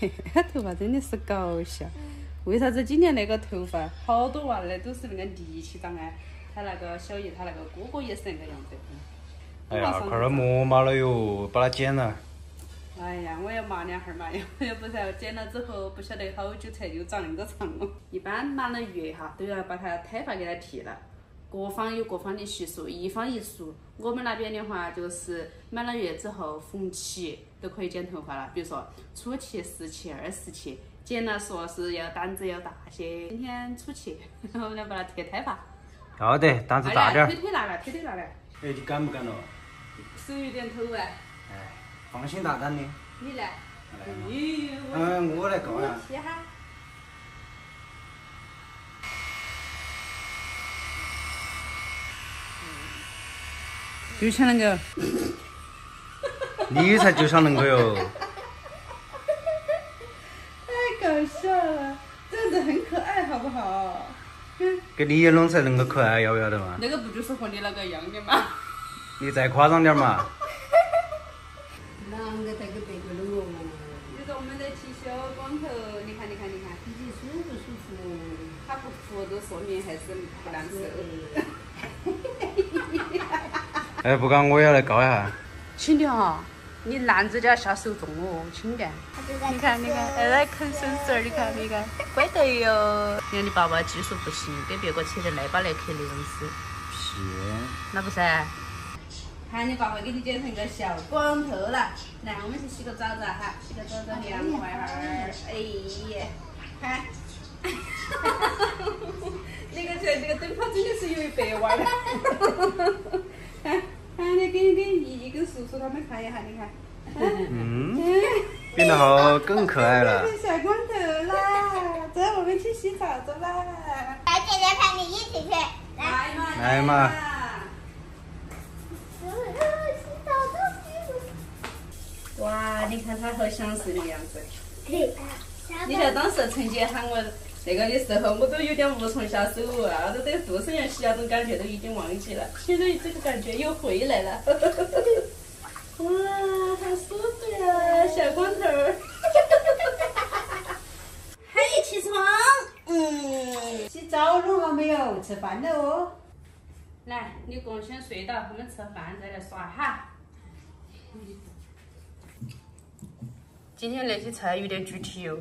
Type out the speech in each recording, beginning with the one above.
头发真的是搞笑。为啥子今年那个头发好多娃嘞都是那个立起长啊？他那个小姨，他那个哥哥也是那个样子。哎呀，快点磨麻了哟，把它剪了。哎呀，我要麻两下嘛，要不然剪了之后不晓得好久才又长那个长哦。一般满了月哈，都要把它胎发给它剃了。各方有各方的习俗，一方一俗。我们那边的话，就是满了月之后，逢七都可以剪头发了。比如说初七、十七、二十七，剪了说是要胆子要大些。今天初七，我们来把它剃胎发。要得，胆子大点。推推拿来，推推拿来。哎，你敢不敢咯？手有点头哎。哎，放心大胆的。你来。嗯，我来搞呀。就像那个。你才就像那个哟。太搞笑了，这样子很可爱，好不好？给你也弄成恁个可爱，要不要得嘛？那个不就是和你那个一样的吗？你再夸张点嘛！啷个在个别个弄哦？你说我们在剃小光头，你看，你看，你看，自己舒不舒服？他不服，就说明还是不难受。哎，不敢，我也要来告一下。轻点哈。你男子家下手重哦，轻点。你看，你看，还在啃笋丝儿，你看，你看，乖得哟。你看你爸爸技术不行，给别个切的来把那颗那种丝。是。那不是？看你爸爸给你剪成个小光头了。来，我们去洗个澡澡哈，洗个澡澡凉快哈。哎呀，看。那个这这个灯泡真的是有一百万的。看。看，你给给姨姨跟叔叔他们看一下，你看。嗯。变得好更可爱了。小光头啦，走，我们去洗澡走啦。来，姐姐陪你一起去。来嘛。来嘛。哇，你看他好享受的样子。你看当时陈姐喊我。那个的时候，我都有点无从下手啊，都在肚上洗那种感觉都已经忘记了，现在这个感觉又回来了。哇，好舒服呀，小光头儿！喊你起床，嗯，洗澡弄好没有？吃饭了哦。来，你公先睡到，我们吃饭再来耍哈。今天那些菜有点具体哟，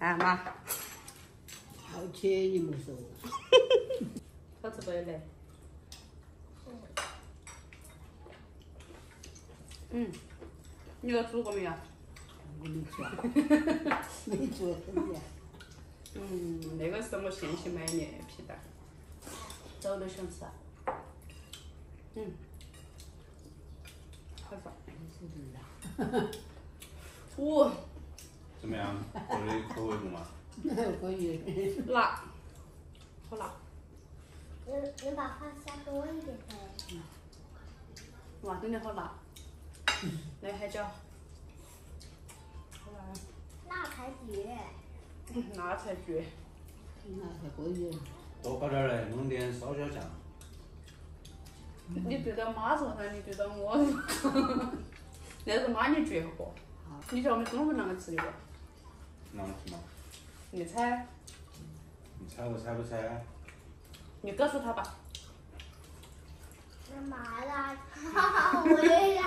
啊妈。好吃你没说，好吃不嘞？嗯，你要煮过没有？我没煮，没煮。嗯，那个是我现去买的皮蛋，早都想吃。嗯，好爽。哇，怎么样？我的口味不嘛？可以。辣，好辣。你你把饭下多一点噻。哇，真的好辣。来海椒。好辣。辣才绝。辣才绝。那才可以。多搞点来，弄点烧椒酱。你对到妈说噻，你对到我。那是妈你绝活。你晓得我们中午啷个吃的不？啷个吃嘛？你猜？你猜我猜不猜？你告诉他吧。干嘛啦？回 来。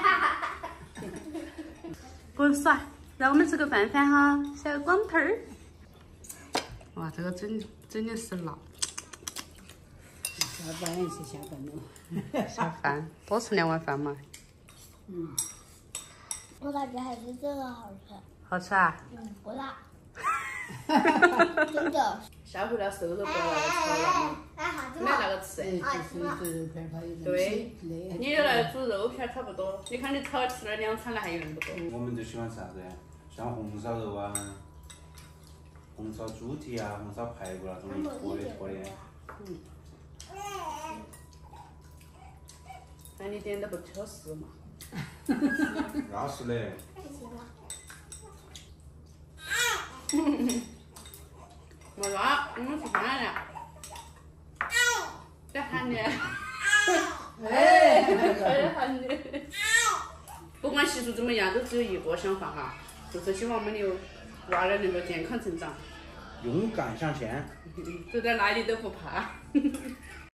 滚耍！让我们吃个饭饭哈，小光头儿。哇，这个真真的是辣。下班也是下班了。下饭，多吃两碗饭嘛。嗯。我感觉还是这个好吃。好吃啊？嗯，不辣。真的。下回了瘦肉不要那个炒了，买那个吃。对，你来煮肉片差不多。你看你炒吃了两餐了，还有那么多。我们都喜欢吃啥子？像红烧肉啊，红烧猪蹄啊，红烧排骨那种一坨一坨的。嗯。那你点都不挑食嘛？那是嘞。没啦，我们吃饭了。在喊你。哎，在喊你。不管习俗怎么样，都只有一个想法哈。就是希望我们的娃儿能够健康成长，勇敢向前。走到哪里都不怕。